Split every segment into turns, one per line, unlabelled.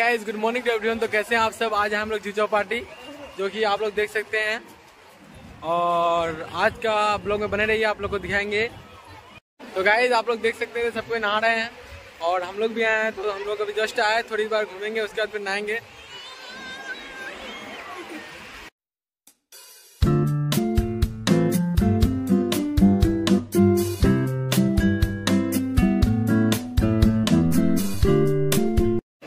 Guys good morning to everyone तो कैसे हैं आप सब? आज हम लोग जीजो पार्टी, जो कि आप लोग देख सकते हैं। और आज का ब्लॉग में बने रहिए, आप लोग को दिखाएँगे। तो गाइस आप लोग देख सकते हैं, सब कोई नहा रहे हैं। और हम लोग भी आए हैं तो हम लोग अभी जस्ट आए, थोड़ी बार घूमेंगे, उसके बाद फिर नहाएँगे।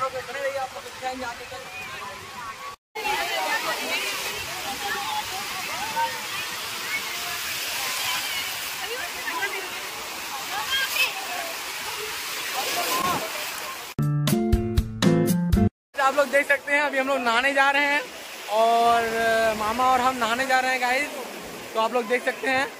आप लोग देख सकते हैं, अभी हम लोग नहाने जा रहे हैं और, मामा और हम नहाने जा रहे हैं गाइस तो आप लोग देख सकते हैं।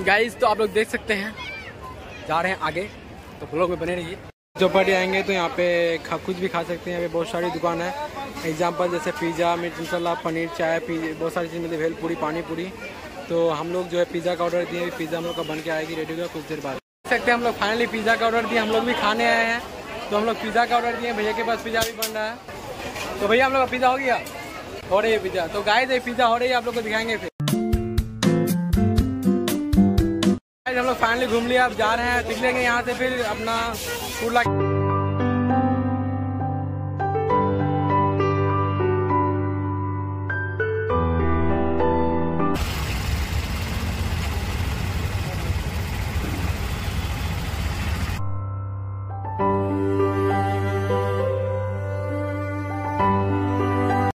गाइस तो आप लोग देख सकते हैं। जा रहे हैं आगे तो ब्लॉग में बने रहिए। जो पार्टी आएँगे तो यहाँ पे खा, कुछ भी खा सकते हैं। यहाँ पे बहुत सारी दुकान है। एग्ज़ाम्पल जैसे पिज़्ज़ा मिर्च, मसाला, पनीर, चाय बहुत सारी चीज़ मिलती है। भेल, पूरी पानी पूरी तो हम लोग जो है पिज़्ज़ा का ऑर्डर दिए। पिज़्ज़ा हम लोग का बन के आएगी रेडी होगा कुछ देर बाद। देख सकते हैं हम लोग फाइनली पिज़्ज़ा का ऑर्डर दिए हम लोग भी खाने आए हैं। तो हम लोग पिज़्ज़ा का ऑर्डर दिए। भैया के पास पिज़्ज़ा भी बन रहा है। तो भैया, आप लोग का पिज़्ज़ा हो गया? हो रही है पिज़्ज़ा तो गाय दे पिज़्ज़ा हो रही है, आप लोग को दिखाएँगे फिर। हम लोग फाइनली घूम लिया, अब जा रहे हैं, निकलेंगे यहाँ से फिर अपना फ़ूड